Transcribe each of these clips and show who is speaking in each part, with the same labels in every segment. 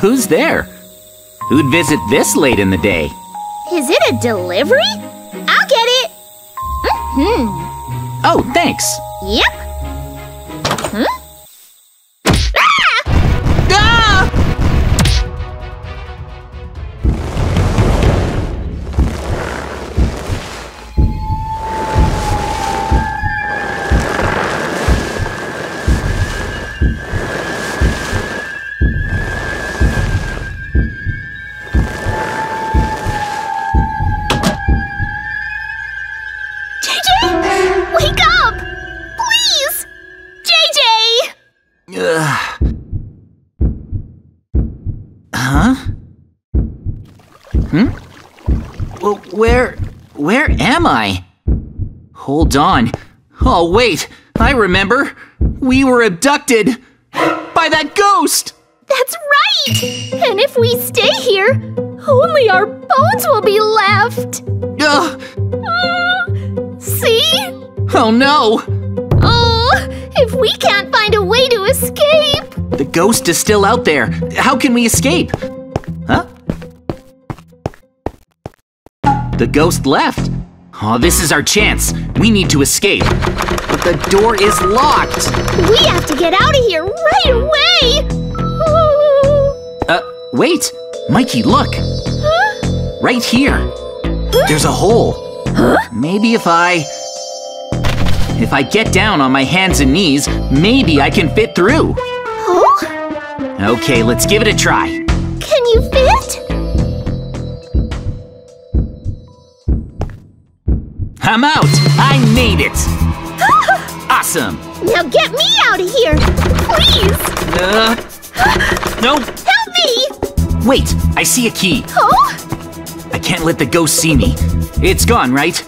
Speaker 1: Who's there? Who'd visit this late in the day?
Speaker 2: Is it a delivery? I'll get it. Hmm.
Speaker 1: Oh, thanks.
Speaker 2: Yep.
Speaker 1: Am I? Hold on. Oh, wait. I remember. We were abducted by that ghost!
Speaker 2: That's right! And if we stay here, only our bones will be left.
Speaker 1: Ugh.
Speaker 2: Uh, see?
Speaker 1: Oh no!
Speaker 2: Oh, if we can't find a way to escape.
Speaker 1: The ghost is still out there. How can we escape? Huh? The ghost left. Oh, this is our chance. We need to escape. But the door is locked.
Speaker 2: We have to get out of here right away.
Speaker 1: Uh, wait. Mikey, look.
Speaker 2: Huh?
Speaker 1: Right here. There's a hole. Maybe if I... If I get down on my hands and knees, maybe I can fit through.
Speaker 2: Oh?
Speaker 1: Okay, let's give it a try.
Speaker 2: Can you fit?
Speaker 1: I'm out! I made it! Awesome!
Speaker 2: Now get me out of here! Please!
Speaker 1: Uh, no,
Speaker 2: Help me!
Speaker 1: wait, I see a key.
Speaker 2: Oh?
Speaker 1: I can't let the ghost see me. It's gone, right?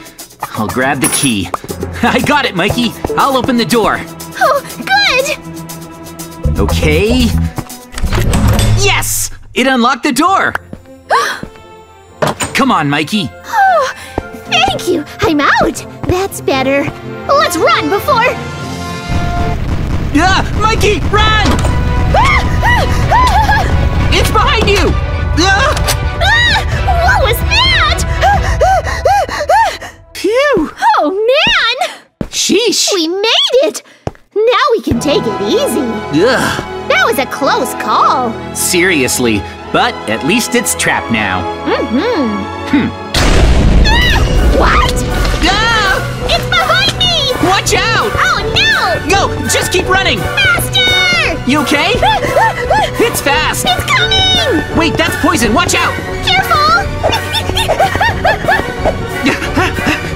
Speaker 1: I'll grab the key. I got it, Mikey. I'll open the door.
Speaker 2: Oh, good!
Speaker 1: Okay. Yes! It unlocked the door! Come on, Mikey.
Speaker 2: Thank you! I'm out! That's better. Let's run before.
Speaker 1: Ah, Mikey, run! It's behind you! Ah,
Speaker 2: Ah, what was that?
Speaker 1: phew!
Speaker 2: Oh man!
Speaker 1: Sheesh!
Speaker 2: We made it! Now we can take it easy.
Speaker 1: Ugh,
Speaker 2: That was a close call.
Speaker 1: seriously, but at least it's trapped now.
Speaker 2: Mm-hmm.
Speaker 1: Hmm. Watch out!
Speaker 2: Oh no!
Speaker 1: Go! Just keep running!
Speaker 2: Faster!
Speaker 1: You okay? It's fast!
Speaker 2: It's coming!
Speaker 1: Wait, that's poison! Watch out!
Speaker 2: Careful!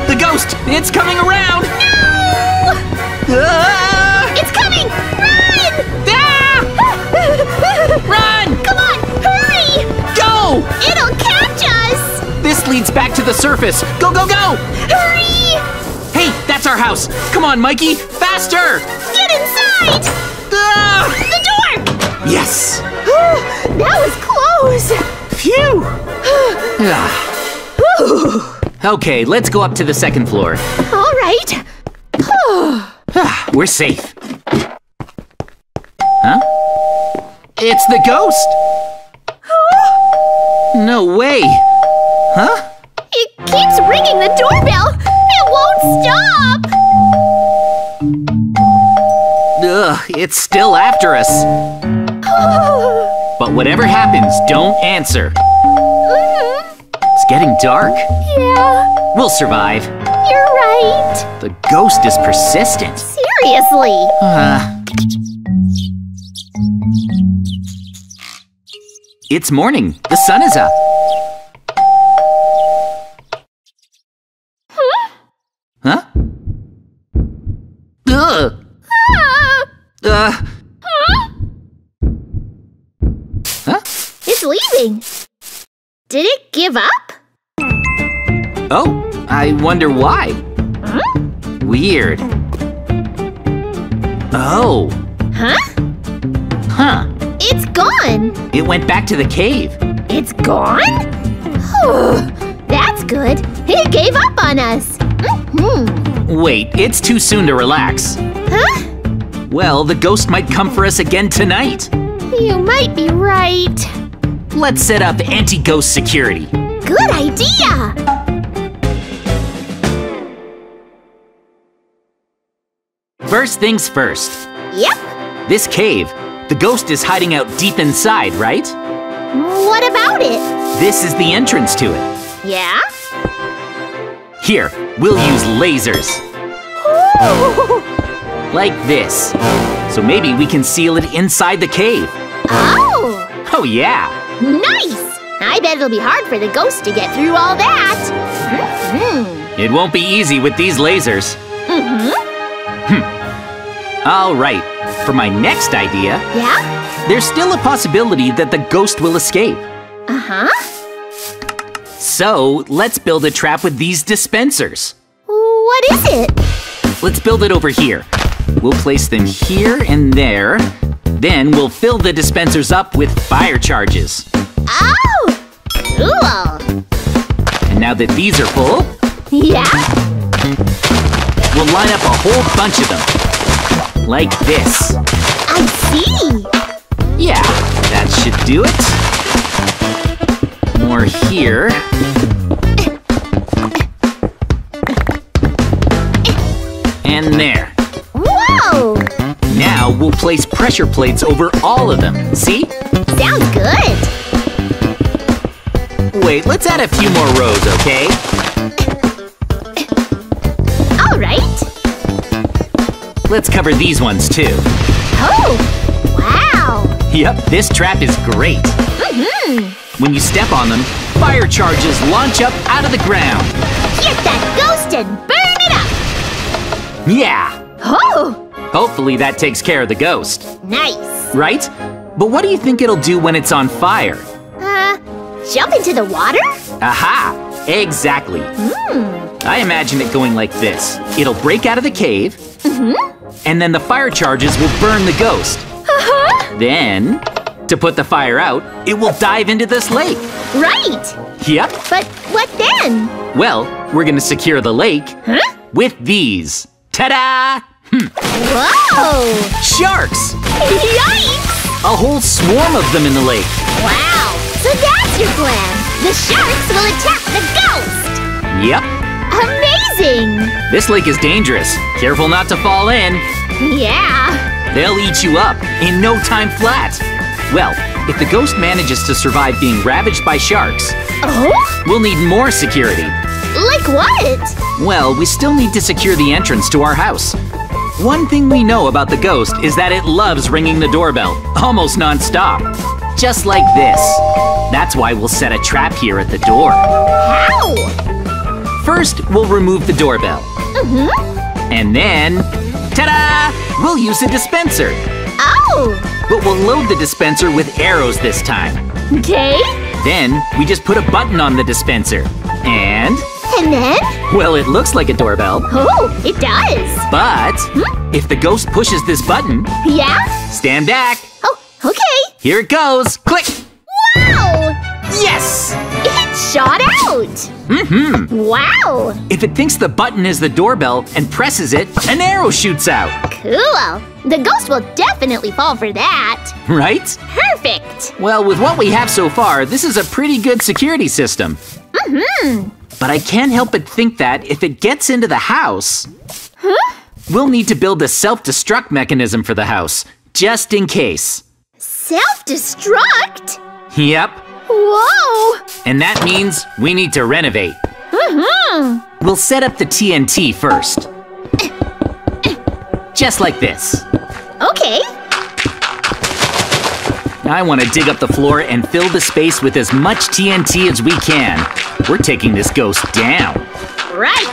Speaker 1: The ghost! It's coming around!
Speaker 2: no!
Speaker 1: Ah!
Speaker 2: It's coming! Run!
Speaker 1: Ah! Run!
Speaker 2: Come on, hurry!
Speaker 1: Go!
Speaker 2: It'll catch us!
Speaker 1: This leads back to the surface. Go, go, go!
Speaker 2: Hurry!
Speaker 1: Our house. Come on, Mikey. Faster!
Speaker 2: Get inside!
Speaker 1: Ah!
Speaker 2: The door!
Speaker 1: Yes!
Speaker 2: that was close!
Speaker 1: Phew! Ah. okay, let's go up to the second floor.
Speaker 2: All right.
Speaker 1: Ah, We're safe. Huh? It's the ghost! No way! Huh?
Speaker 2: It keeps ringing the doorbell. It won't stop.
Speaker 1: Ugh, it's still after us. But whatever happens, don't answer.
Speaker 2: Mhm.
Speaker 1: It's getting dark.
Speaker 2: Yeah,
Speaker 1: We'll survive.
Speaker 2: you're right.
Speaker 1: The ghost is persistent.
Speaker 2: Seriously.
Speaker 1: Uh. It's morning. The sun is up. Uh.
Speaker 2: huh?
Speaker 1: Huh?
Speaker 2: It's leaving. Did it give up?
Speaker 1: Oh, I wonder why. Huh? Weird. Oh.
Speaker 2: Huh?
Speaker 1: Huh.
Speaker 2: It's gone.
Speaker 1: It went back to the cave.
Speaker 2: It's gone? That's good. It gave up on us. hmm
Speaker 1: Wait, it's too soon to relax.
Speaker 2: Huh?
Speaker 1: Well, the ghost might come for us again tonight.
Speaker 2: You might be right.
Speaker 1: Let's set up anti-ghost security.
Speaker 2: Good idea!
Speaker 1: First things first.
Speaker 2: Yep.
Speaker 1: This cave, the ghost is hiding out deep inside, right?
Speaker 2: What about it?
Speaker 1: This is the entrance to it.
Speaker 2: Yeah?
Speaker 1: Here, we'll use lasers,
Speaker 2: Ooh.
Speaker 1: Like this. So maybe we can seal it inside the cave.
Speaker 2: Oh!
Speaker 1: Oh yeah!
Speaker 2: Nice! I bet it'll be hard for the ghost to get through all that. Mm-hmm.
Speaker 1: It won't be easy with these lasers.
Speaker 2: Mm-hmm.
Speaker 1: All right, for my next idea,
Speaker 2: Yeah?
Speaker 1: there's still a possibility that the ghost will escape.
Speaker 2: Uh-huh.
Speaker 1: So, let's build a trap with these dispensers.
Speaker 2: What is it?
Speaker 1: Let's build it over here. We'll place them here and there. Then we'll fill the dispensers up with fire charges.
Speaker 2: Oh! Cool!
Speaker 1: And now that these are full,
Speaker 2: Yeah?
Speaker 1: we'll line up a whole bunch of them. Like this.
Speaker 2: I see!
Speaker 1: Yeah, that should do it. More here. And there.
Speaker 2: Whoa!
Speaker 1: Now we'll place pressure plates over all of them. See?
Speaker 2: Sounds good!
Speaker 1: Wait, let's add a few more rows, okay?
Speaker 2: Alright!
Speaker 1: Let's cover these ones too.
Speaker 2: Oh! Wow!
Speaker 1: Yep, this trap is great.
Speaker 2: Mm-hmm.
Speaker 1: When you step on them, fire charges launch up out of the ground.
Speaker 2: Get that ghost and burn it up!
Speaker 1: Yeah!
Speaker 2: Oh!
Speaker 1: Hopefully that takes care of the ghost,
Speaker 2: Nice!
Speaker 1: right? But what do you think it'll do when it's on fire?
Speaker 2: Uh, jump into the water?
Speaker 1: Aha! Exactly. I imagine it going like this. It'll break out of the cave, Mhm. and then the fire charges will burn the ghost.
Speaker 2: Uh-huh!
Speaker 1: Then, to put the fire out, it will dive into this lake.
Speaker 2: Right!
Speaker 1: Yep.
Speaker 2: But what then?
Speaker 1: Well, we're gonna secure the lake
Speaker 2: Huh?
Speaker 1: with these. Ta-da!
Speaker 2: Whoa!
Speaker 1: Sharks!
Speaker 2: Yikes!
Speaker 1: A whole swarm of them in the lake.
Speaker 2: Wow! So that's your plan! The sharks will attack the ghost!
Speaker 1: Yep.
Speaker 2: Amazing!
Speaker 1: This lake is dangerous. Careful not to fall in.
Speaker 2: Yeah!
Speaker 1: They'll eat you up in no time flat. Well, if the ghost manages to survive being ravaged by sharks,
Speaker 2: Oh?
Speaker 1: we'll need more security.
Speaker 2: Like what?
Speaker 1: Well, we still need to secure the entrance to our house. One thing we know about the ghost is that it loves ringing the doorbell, almost nonstop. Just like this. That's why we'll set a trap here at the door.
Speaker 2: How?
Speaker 1: First, we'll remove the doorbell. Mhm. And then, ta-da! We'll use a dispenser.
Speaker 2: Oh!
Speaker 1: But we'll load the dispenser with arrows this time.
Speaker 2: Okay.
Speaker 1: Then, we just put a button on the dispenser. And,
Speaker 2: And then?
Speaker 1: well, it looks like a doorbell.
Speaker 2: Oh, it does.
Speaker 1: But, if the ghost pushes this button,
Speaker 2: Yeah?
Speaker 1: stand back.
Speaker 2: Oh, okay.
Speaker 1: Here it goes. Click.
Speaker 2: Wow!
Speaker 1: Yes!
Speaker 2: It shot out!
Speaker 1: Mm-hmm.
Speaker 2: Wow!
Speaker 1: If it thinks the button is the doorbell and presses it, an arrow shoots out.
Speaker 2: Cool. The ghost will definitely fall for that.
Speaker 1: Right?
Speaker 2: Perfect.
Speaker 1: Well, with what we have so far, this is a pretty good security system. Mm-hmm. But I can't help but think that if it gets into the house, huh? we'll need to build a self-destruct mechanism for the house, just in case.
Speaker 2: Self-destruct?
Speaker 1: Yep.
Speaker 2: Whoa!
Speaker 1: And that means we need to renovate.
Speaker 2: Mm-hmm.
Speaker 1: We'll set up the TNT first. Just like this.
Speaker 2: Okay.
Speaker 1: I want to dig up the floor and fill the space with as much TNT as we can. We're taking this ghost down.
Speaker 2: Right.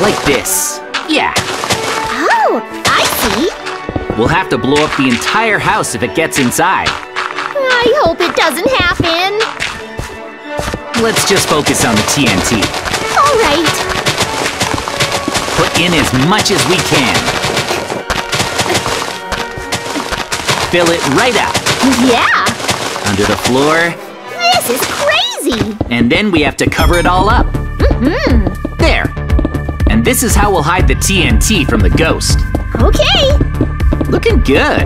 Speaker 1: Like this. Yeah.
Speaker 2: Oh, I see.
Speaker 1: We'll have to blow up the entire house if it gets inside.
Speaker 2: I hope it doesn't happen.
Speaker 1: Let's just focus on the TNT.
Speaker 2: All right.
Speaker 1: Put in as much as we can. Fill it right up
Speaker 2: Yeah.
Speaker 1: under the floor,
Speaker 2: This is crazy.
Speaker 1: and then we have to cover it all up.
Speaker 2: Mm-hmm.
Speaker 1: There. And this is how we'll hide the TNT from the ghost.
Speaker 2: Okay.
Speaker 1: Looking good.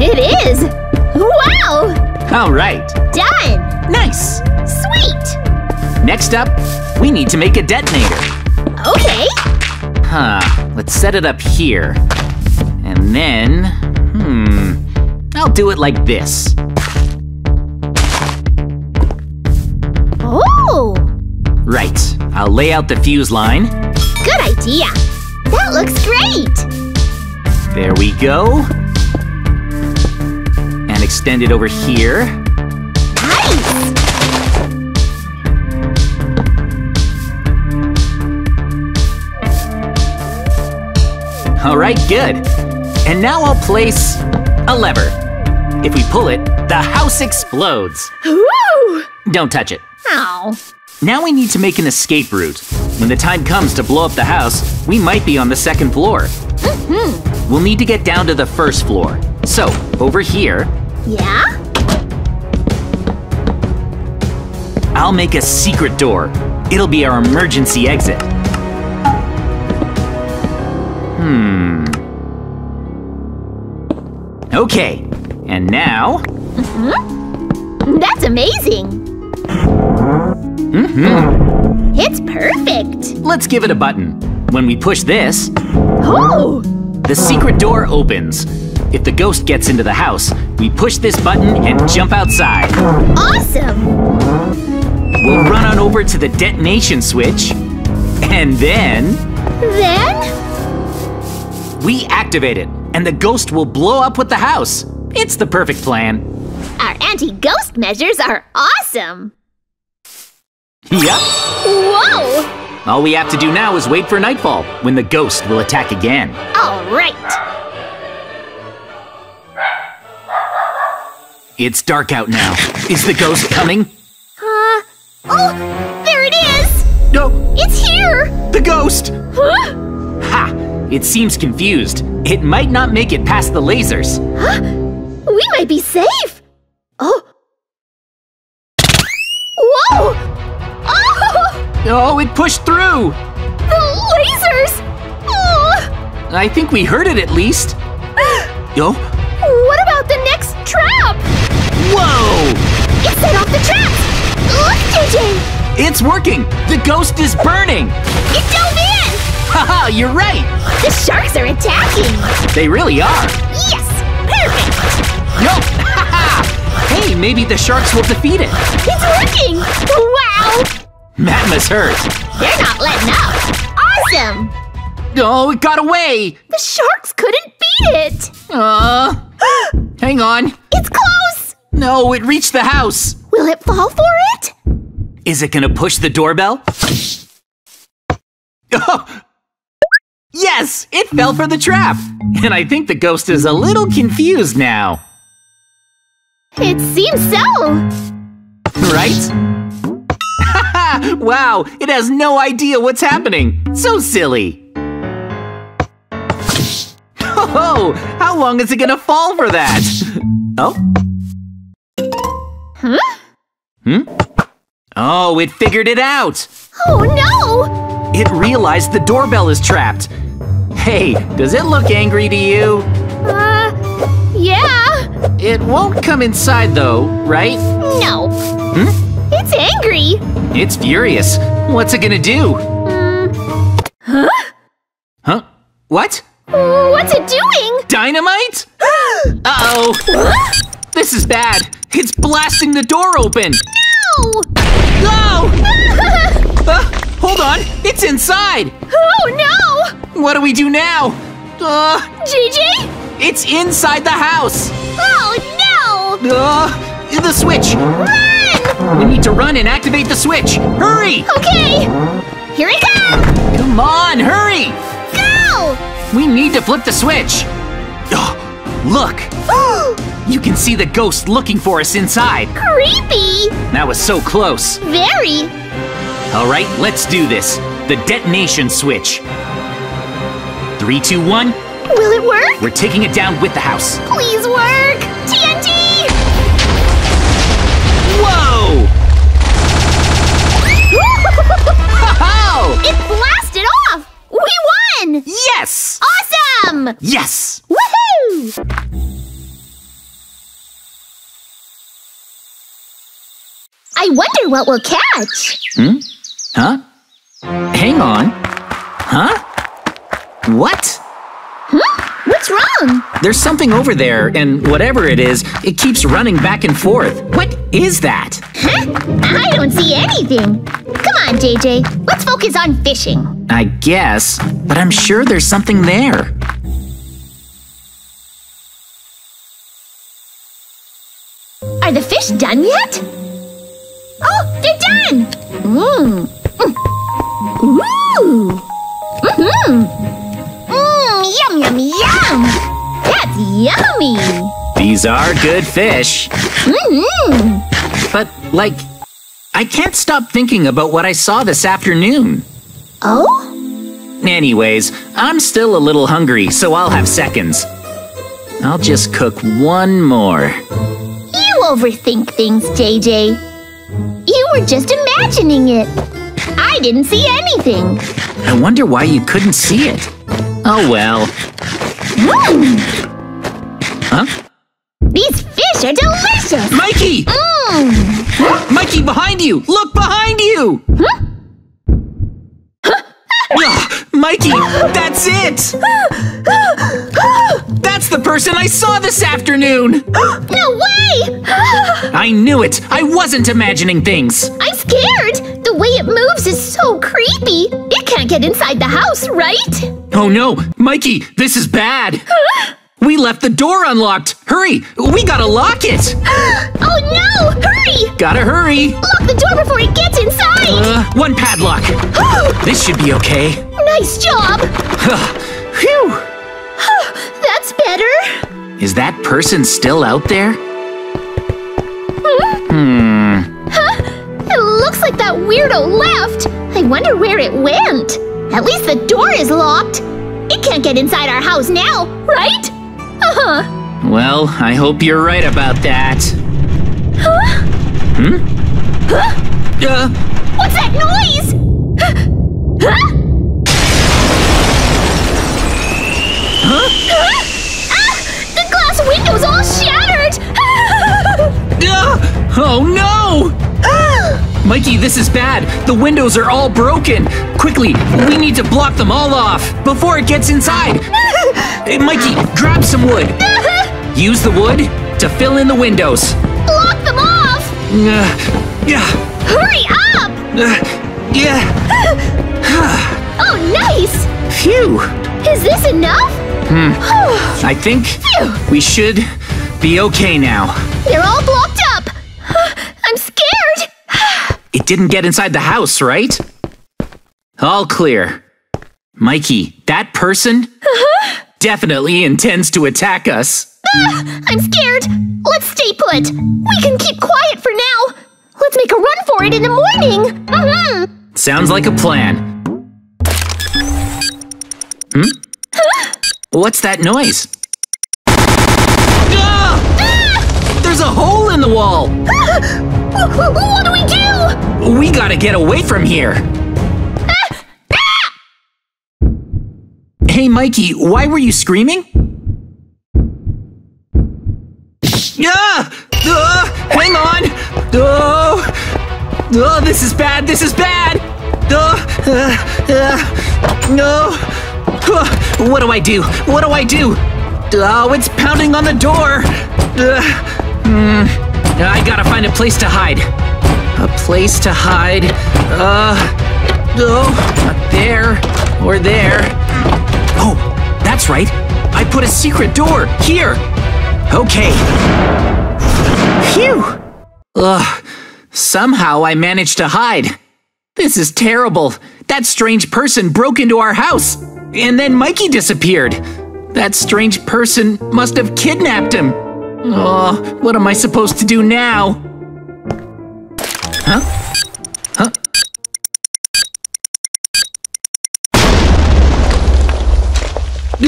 Speaker 2: It is! Wow!
Speaker 1: All right.
Speaker 2: Done!
Speaker 1: Nice.
Speaker 2: Sweet!
Speaker 1: Next up, we need to make a detonator.
Speaker 2: Okay.
Speaker 1: Huh. Let's set it up here. And then, hmm, I'll do it like this. Right. I'll lay out the fuse line.
Speaker 2: Good idea! That looks great!
Speaker 1: There we go. And extend it over here.
Speaker 2: Nice!
Speaker 1: All right, good. And now I'll place a lever. If we pull it, the house explodes.
Speaker 2: Woo!
Speaker 1: Don't touch it.
Speaker 2: Ow.
Speaker 1: Now we need to make an escape route. When the time comes to blow up the house, we might be on the second floor. We'll need to get down to the first floor. So, over here,
Speaker 2: Yeah?
Speaker 1: I'll make a secret door. It'll be our emergency exit. Hmm. Okay, and now,
Speaker 2: That's amazing!
Speaker 1: Mm-hmm.
Speaker 2: It's perfect!
Speaker 1: let's give it a button. When we push this,
Speaker 2: Oh!
Speaker 1: the secret door opens. If the ghost gets into the house, we push this button and jump outside.
Speaker 2: Awesome!
Speaker 1: We'll run on over to the detonation switch, and then
Speaker 2: Then?
Speaker 1: we activate it, and the ghost will blow up with the house. It's the perfect plan.
Speaker 2: Our anti-ghost measures are awesome!
Speaker 1: Yep.
Speaker 2: Whoa!
Speaker 1: All we have to do now is wait for nightfall, when the ghost will attack again.
Speaker 2: All right!
Speaker 1: It's dark out now. Is the ghost coming?
Speaker 2: Uh, oh, there it is!
Speaker 1: No,
Speaker 2: It's here!
Speaker 1: the ghost!
Speaker 2: Huh?
Speaker 1: Ha! It seems confused. It might not make it past the lasers. Huh?
Speaker 2: We might be safe! Oh!
Speaker 1: It pushed through!
Speaker 2: The lasers! Oh!
Speaker 1: I think we heard it at least. Oh,
Speaker 2: What about the next trap?
Speaker 1: whoa!
Speaker 2: It set off the traps! Look, JJ!
Speaker 1: It's working! The ghost is burning!
Speaker 2: It dove in!
Speaker 1: Haha, you're right!
Speaker 2: The sharks are attacking!
Speaker 1: They really are!
Speaker 2: Yes! Perfect!
Speaker 1: No! Haha! hey, maybe the sharks will defeat it!
Speaker 2: It's working! Wow!
Speaker 1: Matma's hurt!
Speaker 2: They're not letting up! Awesome!
Speaker 1: Oh, it got away!
Speaker 2: The sharks couldn't beat it!
Speaker 1: Uh, hang on.
Speaker 2: It's close!
Speaker 1: No, it reached the house.
Speaker 2: Will it fall for it?
Speaker 1: Is it gonna push the doorbell? Oh! Yes, it fell for the trap. And I think the ghost is a little confused now.
Speaker 2: It seems so!
Speaker 1: Right? Wow, it has no idea what's happening. So silly. Oh, how long is it gonna fall for that? Oh?
Speaker 2: Huh?
Speaker 1: Hmm? Oh, it figured it out.
Speaker 2: Oh no!
Speaker 1: It realized the doorbell is trapped. Hey, does it look angry to you?
Speaker 2: Uh, yeah!
Speaker 1: It won't come inside though, right?
Speaker 2: No.
Speaker 1: Hmm?
Speaker 2: It's angry!
Speaker 1: It's furious. What's it gonna do?
Speaker 2: Hmm. Huh?
Speaker 1: Huh? What?
Speaker 2: What's it doing?
Speaker 1: Dynamite? Uh-oh. This is bad. It's blasting the door open.
Speaker 2: No!
Speaker 1: No! Uh, hold on. It's inside.
Speaker 2: oh no!
Speaker 1: What do we do now? Uh,
Speaker 2: Gigi?
Speaker 1: it's inside the house.
Speaker 2: Oh no!
Speaker 1: Uh, the switch.
Speaker 2: Run!
Speaker 1: We need to run and activate the switch. Hurry!
Speaker 2: Okay! Here I come!
Speaker 1: Come on, hurry!
Speaker 2: Go!
Speaker 1: We need to flip the switch. Oh, look, you can see the ghost looking for us inside.
Speaker 2: Creepy!
Speaker 1: That was so close.
Speaker 2: Very!
Speaker 1: All right, let's do this. The detonation switch. Three, two, one.
Speaker 2: Will it work?
Speaker 1: We're taking it down with the house.
Speaker 2: Please work! TNT!
Speaker 1: Whoa!
Speaker 2: It blasted off! We won!
Speaker 1: Yes!
Speaker 2: Awesome!
Speaker 1: Yes!
Speaker 2: Woohoo! I wonder what we'll catch.
Speaker 1: Hmm? Huh? Hang on. Huh? What?
Speaker 2: Hmm? What's wrong?
Speaker 1: There's something over there, and whatever it is, it keeps running back and forth. What is that?
Speaker 2: Huh? I don't see anything. Come on, JJ. Let's focus on fishing.
Speaker 1: I guess, but I'm sure there's something there.
Speaker 2: Are the fish done yet? Oh, they're done! Mmm. Ooh! Mmm! Yum, yum, yum! That's yummy!
Speaker 1: These are good fish.
Speaker 2: Mmm!
Speaker 1: But, like, I can't stop thinking about what I saw this afternoon.
Speaker 2: Oh?
Speaker 1: Anyways, I'm still a little hungry, so I'll have seconds. I'll just cook one more.
Speaker 2: You overthink things, JJ. You were just imagining it. I didn't see anything.
Speaker 1: I wonder why you couldn't see it. Oh well.
Speaker 2: Mmm!
Speaker 1: Huh?
Speaker 2: These fish are delicious!
Speaker 1: Mikey!
Speaker 2: Mmm!
Speaker 1: Mikey, behind you! Look behind you!
Speaker 2: Huh?
Speaker 1: Ugh, Mikey, that's it! That's the person I saw this afternoon!
Speaker 2: No way!
Speaker 1: I knew it! I wasn't imagining things!
Speaker 2: I'm scared! The way it moves is so creepy! It can't get inside the house, right?
Speaker 1: Oh no! Mikey, this is bad! We left the door unlocked! Hurry! We gotta lock it!
Speaker 2: oh no! Hurry!
Speaker 1: Gotta hurry!
Speaker 2: Lock the door before it gets inside!
Speaker 1: Uh, one padlock. this should be okay.
Speaker 2: Nice job!
Speaker 1: Phew!
Speaker 2: That's better.
Speaker 1: Is that person still out there?
Speaker 2: Hmm?
Speaker 1: Hmm.
Speaker 2: Huh? It looks like that weirdo left. I wonder where it went. At least the door is locked. It can't get inside our house now, right? Uh-huh.
Speaker 1: Well, I hope you're right about that.
Speaker 2: Huh?
Speaker 1: Hmm?
Speaker 2: Huh?
Speaker 1: Uh,
Speaker 2: What's that noise? Huh?
Speaker 1: huh?
Speaker 2: Huh? Ah! The glass window's all shattered!
Speaker 1: Uh, oh no! Mikey, this is bad. The windows are all broken. Quickly, we need to block them all off before it gets inside. Hey, Mikey, grab some wood. Use the wood to fill in the windows.
Speaker 2: Block them off!
Speaker 1: Uh, yeah.
Speaker 2: Hurry up!
Speaker 1: Uh, yeah.
Speaker 2: Oh, nice!
Speaker 1: Phew.
Speaker 2: Is this enough?
Speaker 1: Hmm. I think Phew. we should be okay now.
Speaker 2: They're all blocked up. I'm scared.
Speaker 1: It didn't get inside the house, right? All clear. Mikey, that person definitely intends to attack us.
Speaker 2: Ah, I'm scared. Let's stay put. We can keep quiet for now. Let's make a run for it in the morning. Mm-hmm.
Speaker 1: Sounds like a plan. Hmm? What's that noise? There's a hole in the wall!
Speaker 2: What do we do?
Speaker 1: We gotta get away from here.
Speaker 2: Ah! Ah!
Speaker 1: Hey, Mikey, why were you screaming? Ah! Ah! hang on! Oh! oh, this is bad, this is bad! Oh! Uh, uh, no! Oh, what do I do? What do I do? Oh, it's pounding on the door! Uh, mm, I gotta find a place to hide. A place to hide. Uh, oh, not there or there. Oh, that's right. I put a secret door here. Okay. Phew. Ugh. Somehow I managed to hide. This is terrible. That strange person broke into our house. And then Mikey disappeared. That strange person must have kidnapped him. Oh, what am I supposed to do now? Huh? Huh?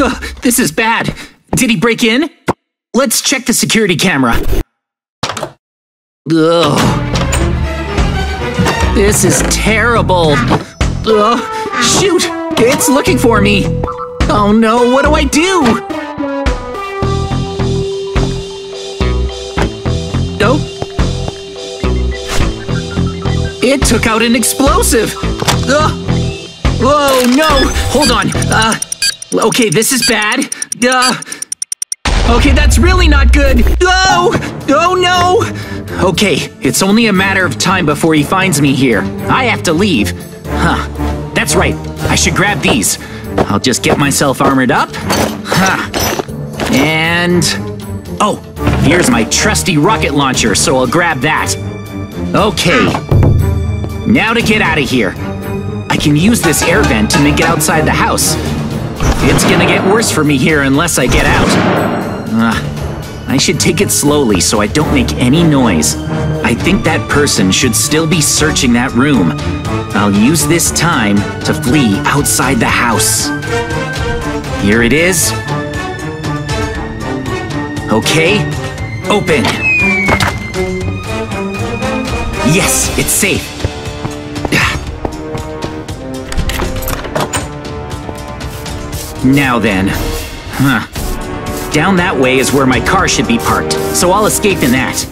Speaker 1: Ugh, this is bad. Did he break in? Let's check the security camera. Ugh. This is terrible. Ugh. Shoot! It's looking for me. Oh no, what do I do? It took out an explosive! Ugh. Whoa, no! Hold on. Uh, okay, this is bad. Uh, okay, that's really not good. Oh! Oh no! Okay, it's only a matter of time before he finds me here. I have to leave. Huh. That's right. I should grab these. I'll just get myself armored up. Huh. And... Oh, here's my trusty rocket launcher, so I'll grab that. Okay. Now to get out of here. I can use this air vent to make it outside the house. It's gonna get worse for me here unless I get out. Uh, I should take it slowly so I don't make any noise. I think that person should still be searching that room. I'll use this time to flee outside the house. Here it is. Okay, open. Yes, it's safe. Now then. Huh. Down that way is where my car should be parked, so I'll escape in that.